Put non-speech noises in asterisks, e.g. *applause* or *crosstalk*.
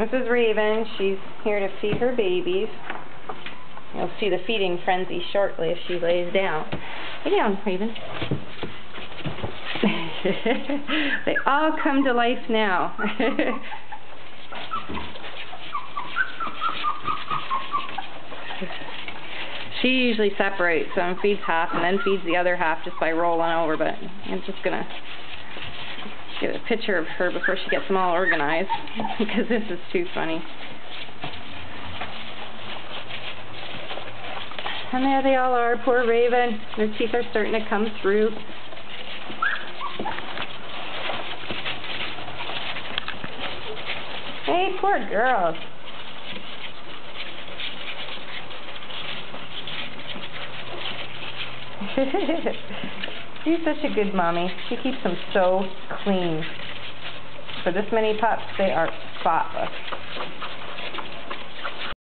This is Raven. She's here to feed her babies. You'll see the feeding frenzy shortly if she lays down. Lay down, Raven. *laughs* they all come to life now. *laughs* she usually separates them, feeds half, and then feeds the other half just by rolling over, but I'm just going to get a picture of her before she gets them all organized, *laughs* because this is too funny. And there they all are, poor Raven. Their teeth are starting to come through. Hey, poor girl. *laughs* She's such a good mommy. She keeps them so clean. For this many pups, they are spotless.